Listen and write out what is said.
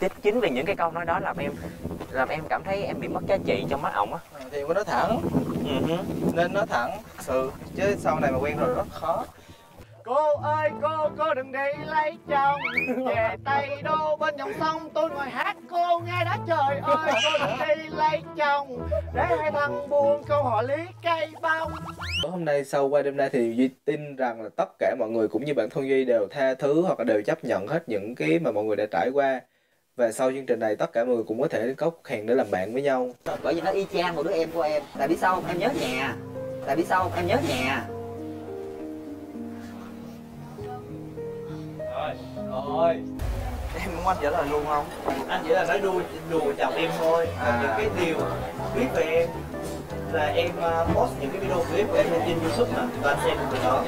chính chính vì những cái câu nói đó làm em làm em cảm thấy em bị mất giá trị trong mắt ổng á. Thì có nói thẳng. Ừ nên nói thẳng sự chứ sau này mà quen rồi rất khó. Cô ơi cô, cô đừng đi lấy chồng. Về Tây Đô bên dòng sông tôi ngồi hát cô nghe đó trời ơi. Cô đừng đi lấy chồng Để hai thằng buồn câu họ lý cây bông. Hôm nay sau qua đêm nay thì duy tin rằng là tất cả mọi người cũng như bản thân duy đều tha thứ hoặc là đều chấp nhận hết những cái mà mọi người đã trải qua và sau chương trình này tất cả mọi người cũng có thể có hẹn để làm bạn với nhau. Bởi vì nó y chang một đứa em của em. Tại biết sao? Không? em nhớ nhà. Tại biết sao? Không? em nhớ nhà. Rồi rồi. Em muốn anh trả lời luôn không? Anh chỉ là nói đùa đùa chọc em thôi. Còn À. những cái điều biết về em là em uh, post những cái video clip của em lên trên youtube mà và anh xem được từ đó